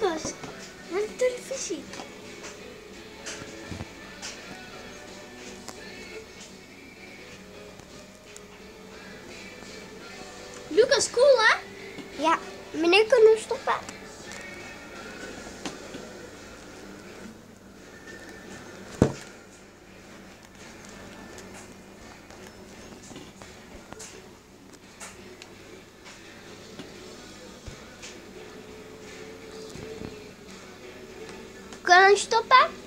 Lucas, naar de televisie. Lucas, cool hè? Ja, meneer, kunnen we stoppen? Kunnen we stoppen?